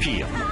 pm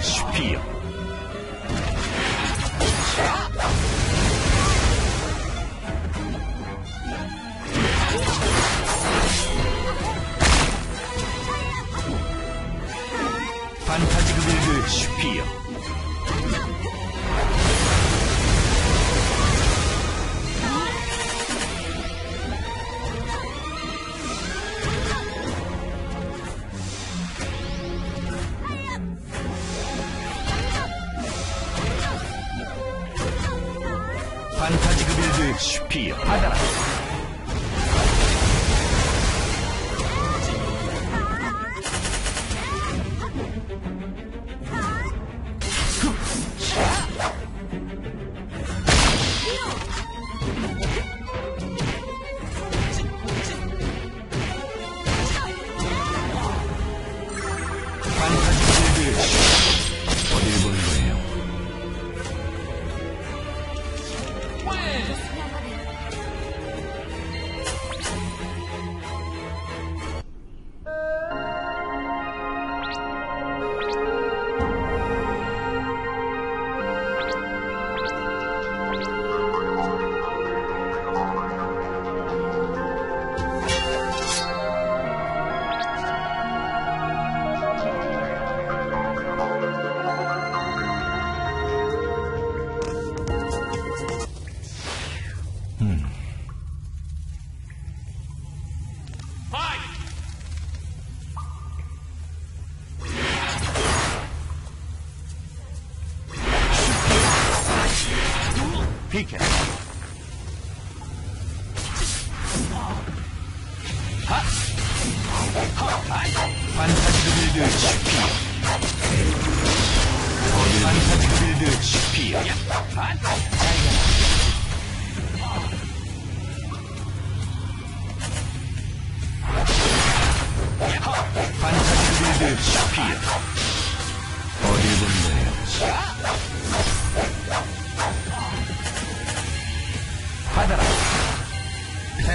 espia.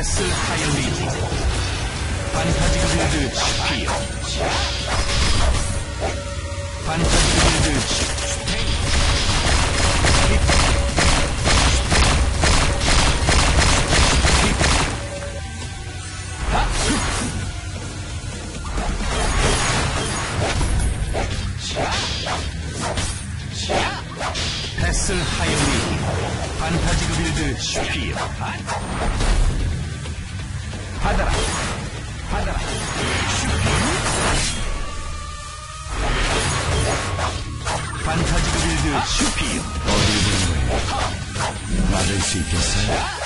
패스 하이어리기 판타지 빌드 스피어. 판타지 빌드 패스 하이어리기 판타지 빌드 스피어. Chicken Salad.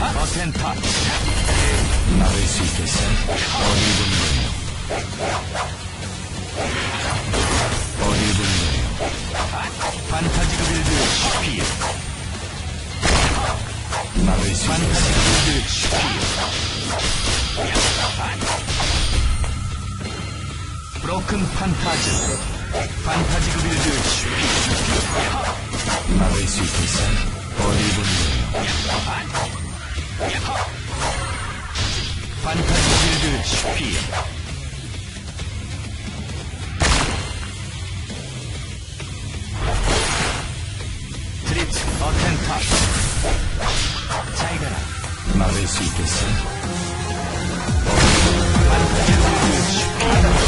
어센타 막을 수 있겠어? 어디 본 거요 어디 본 거요 아, 판타지그 빌드 슈피에 막을 수 판타지그 빌드 슈피에 브로큰 판타지 판타지그 빌드 슈피에 막을 수 있겠어? 어디 본 거요 판타지 빌드 CP 트릿 어텐타. 잘 가라. 막을 수 있겠어? 판타지 빌드 CP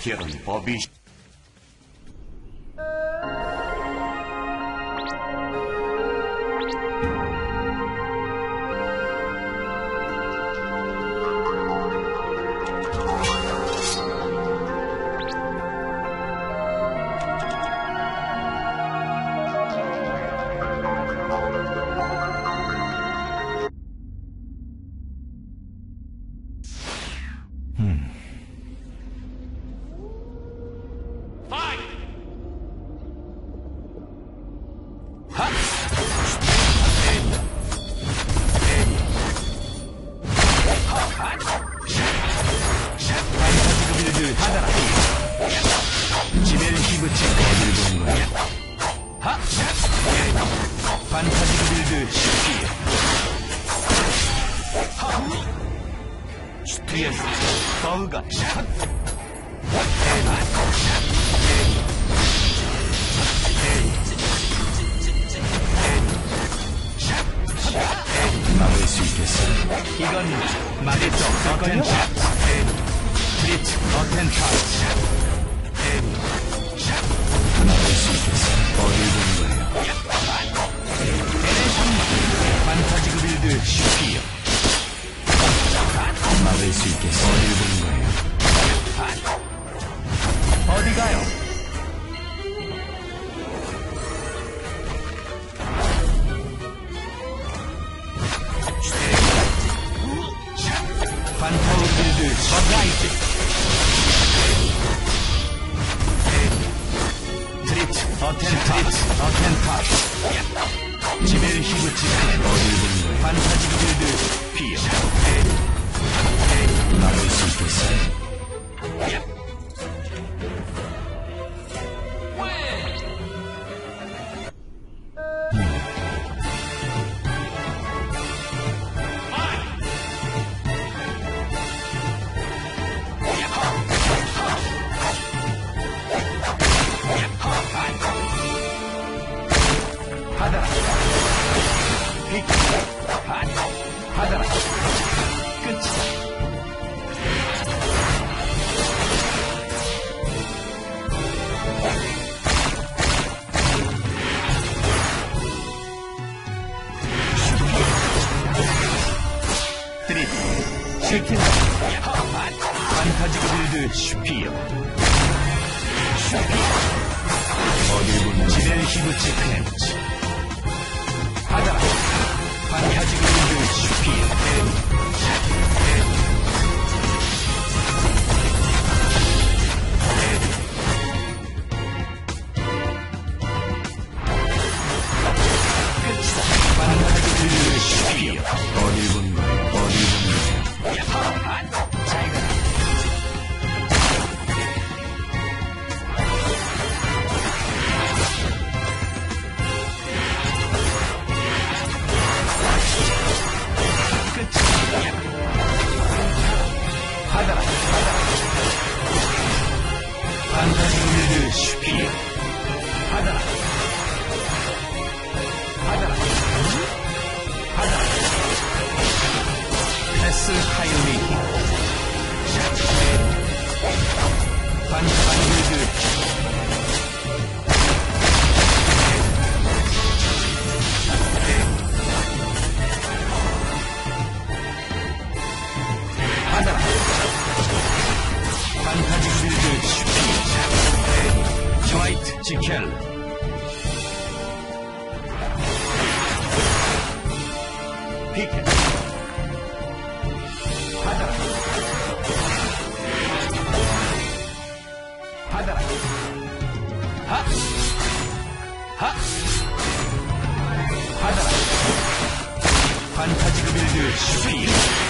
Cheiro de pó, bicho. 판타지 필드 슈피어 어딜 보면 지뢰 히브치 클렌치 받아라 판타지 필드 슈피어 vertical. Pick Fantastic. Build speed.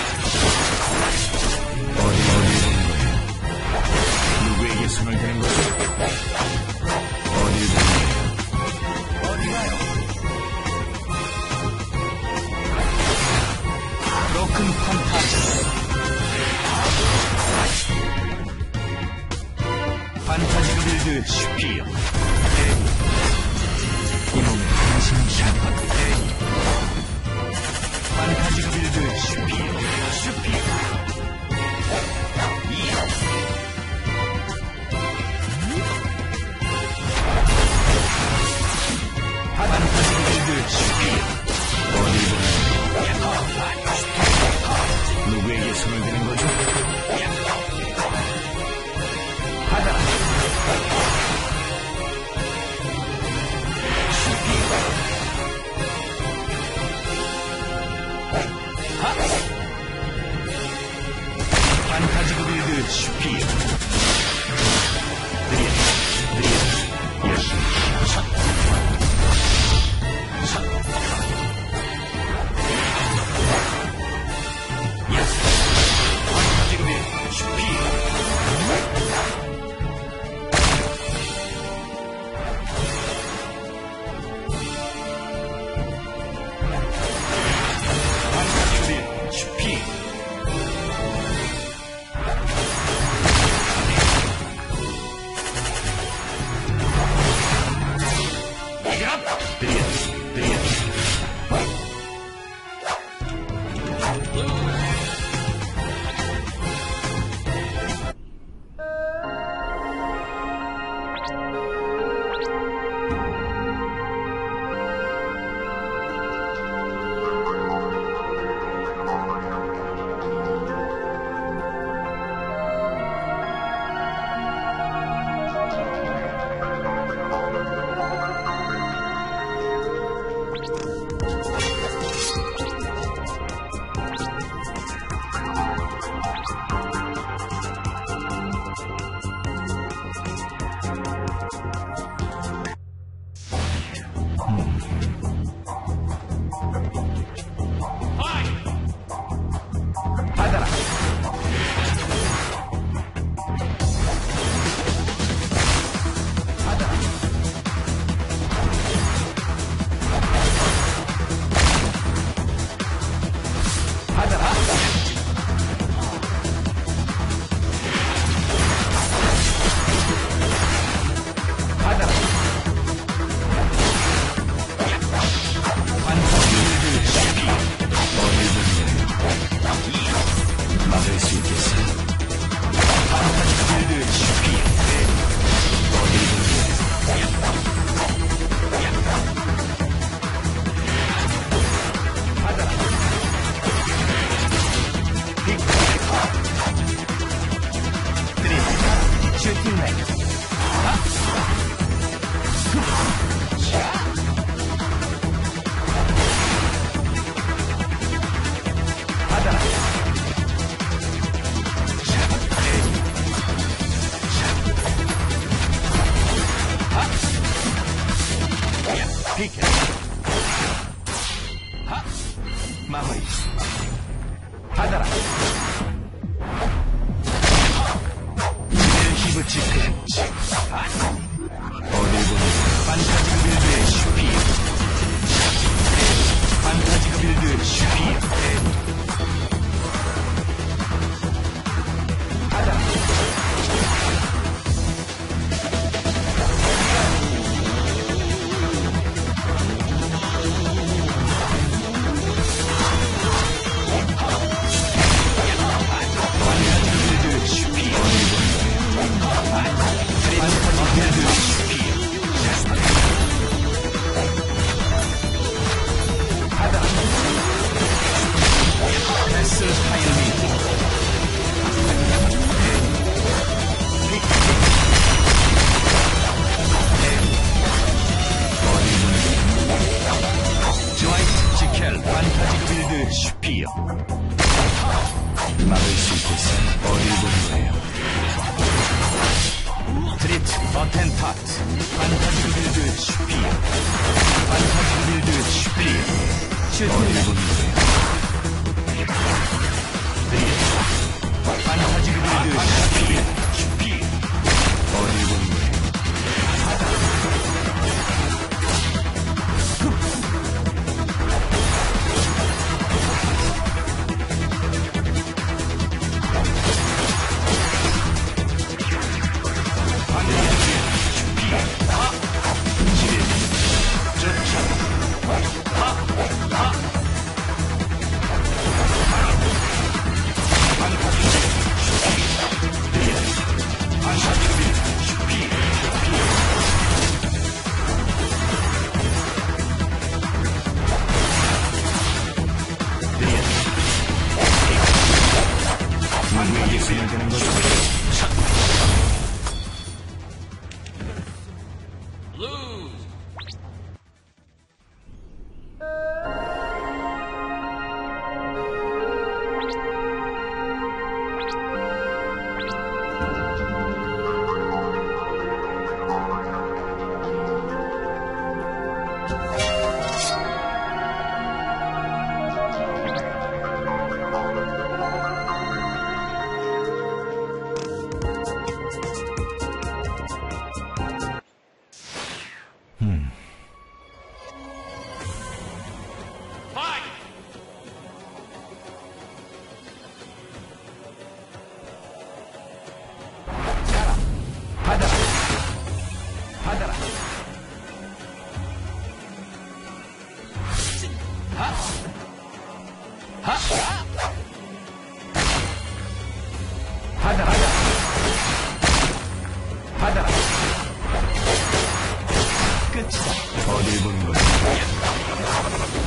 끝이다. 어딜 보는 거지?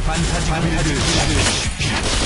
반사 중을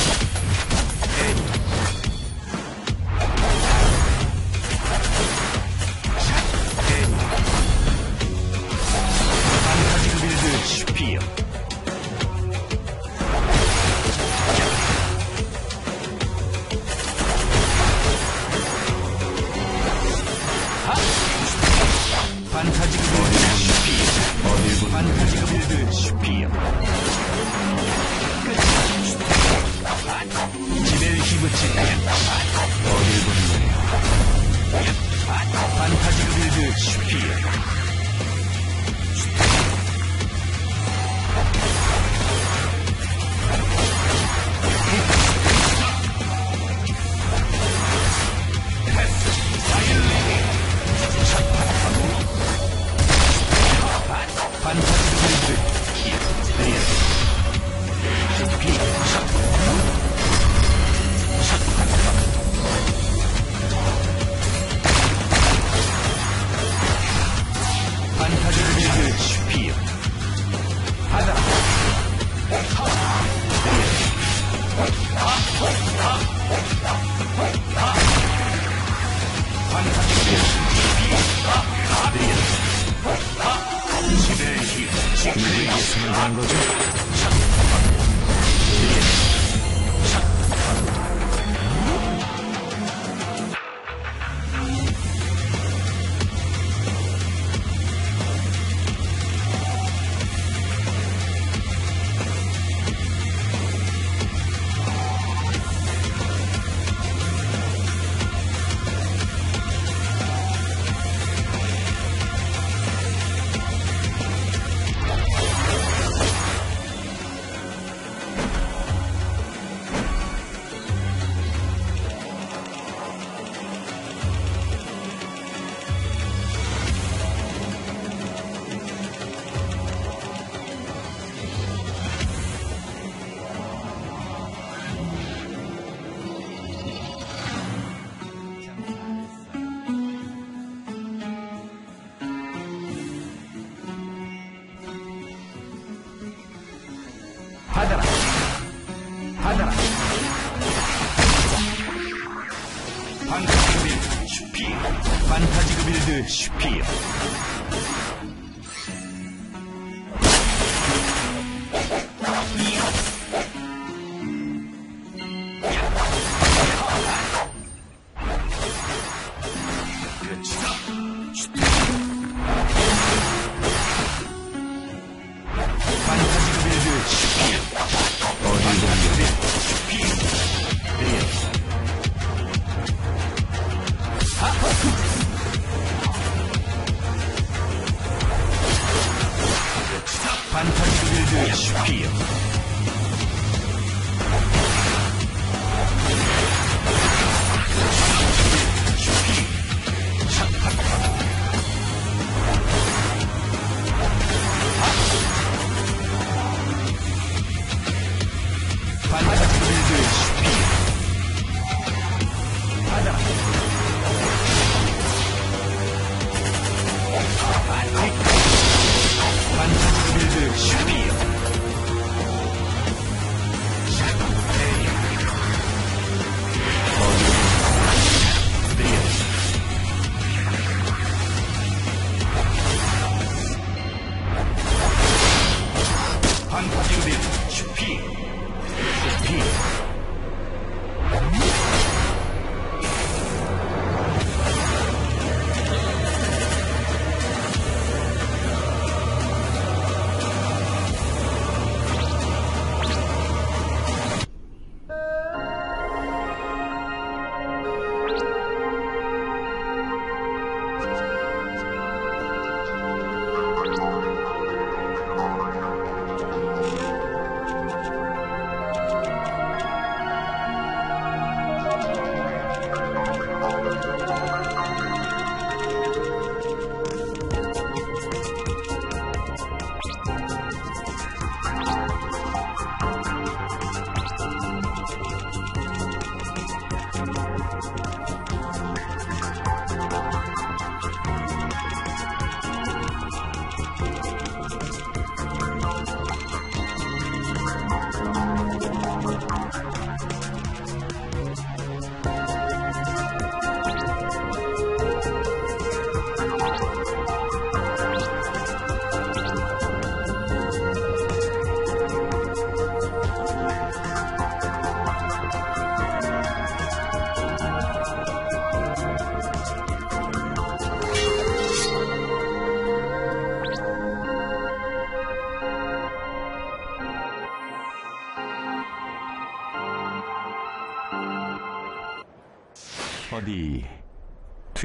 HP.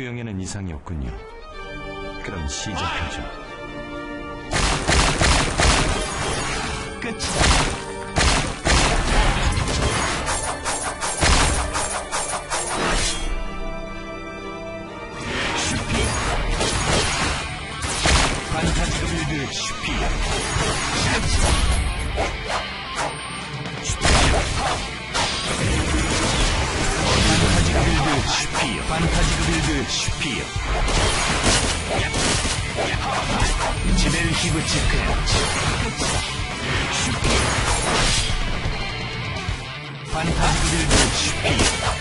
수영에는 이상이 없군요. 그럼 시작하죠. Spiel. Yep. Yep. Ha. Ich werde hier Spiel. Fantastisch. Spiel.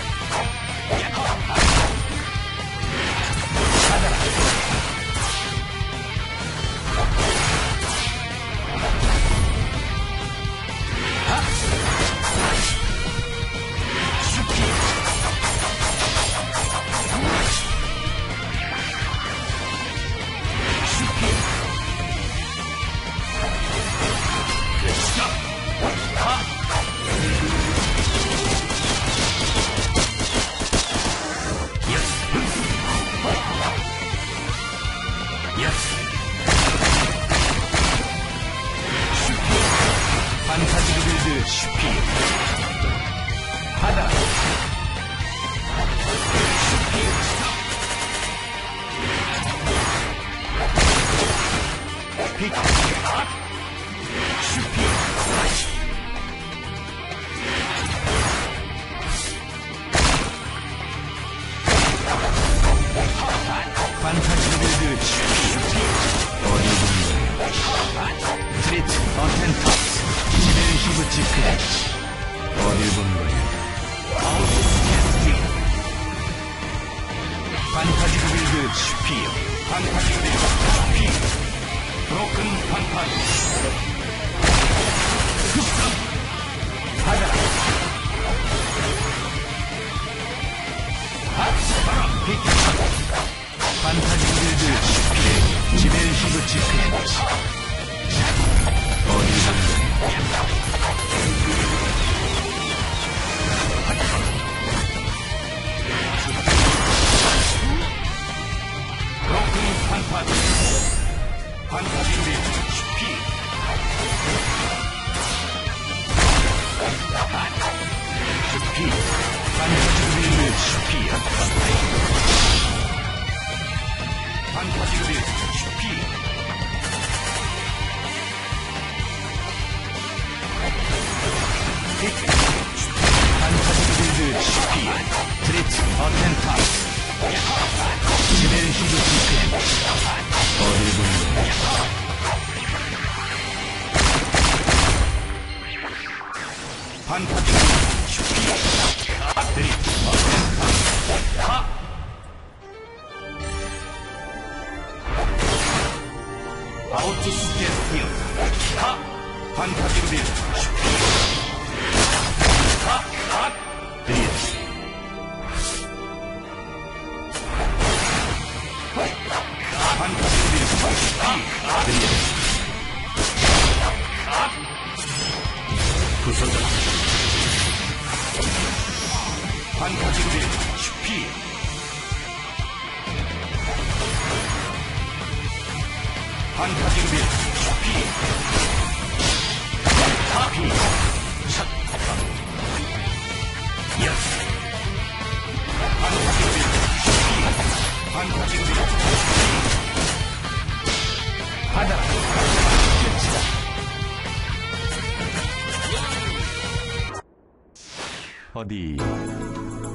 어디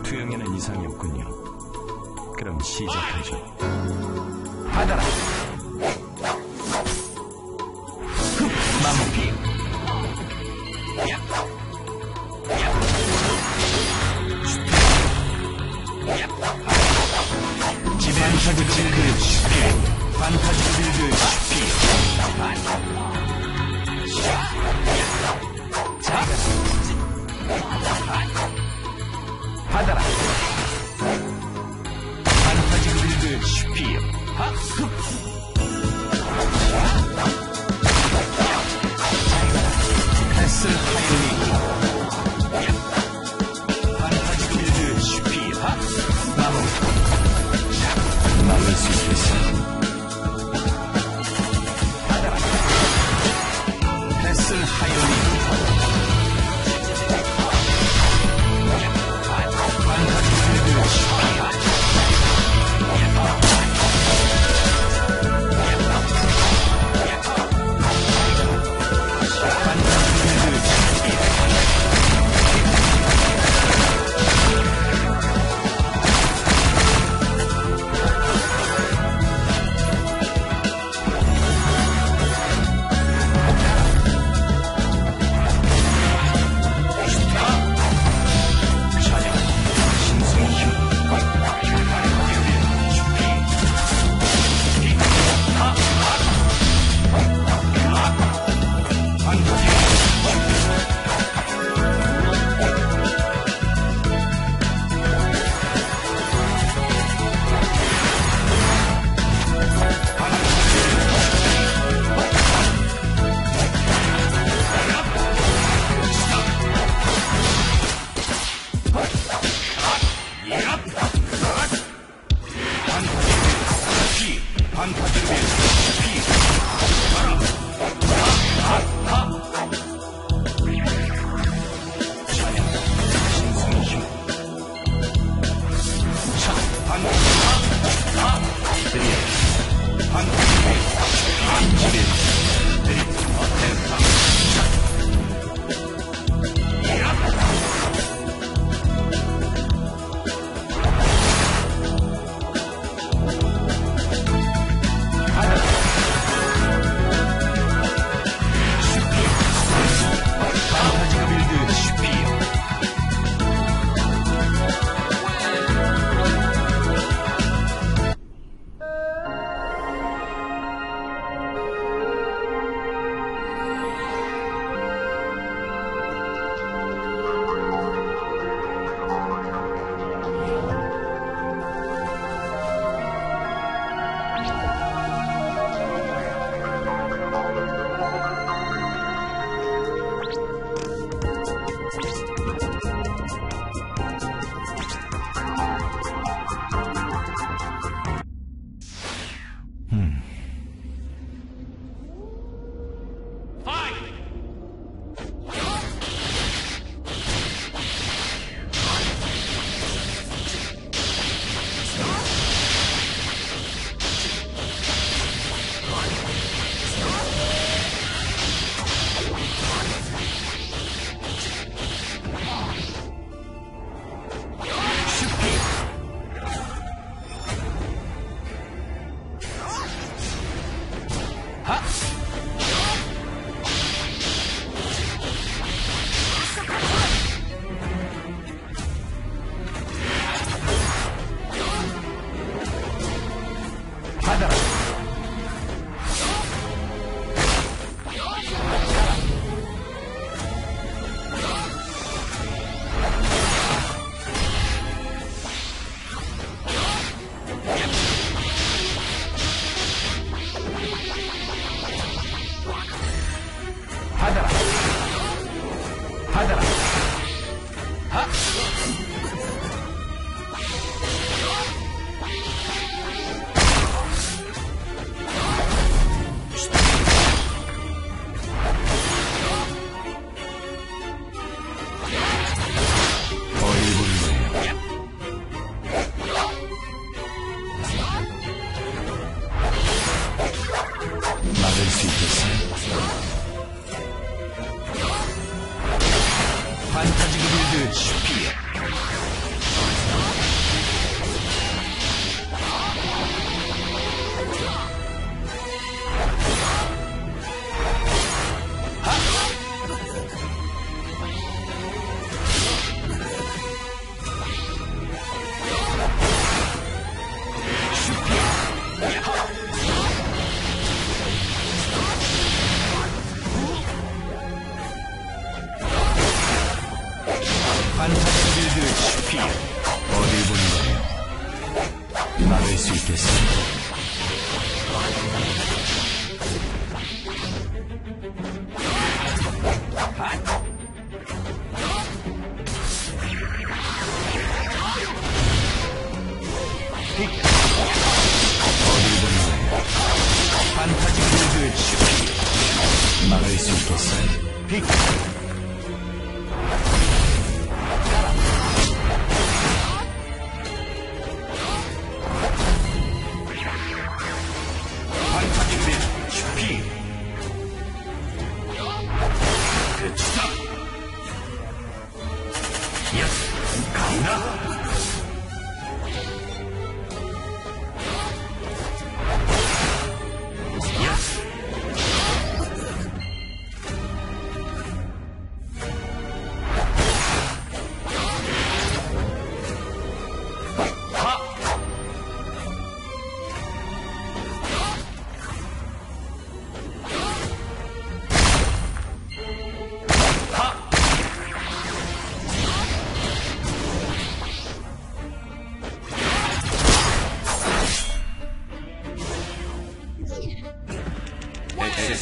투영에는 이상이 없군요. 그럼 시작하죠. 받아라.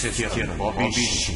SST는 법이시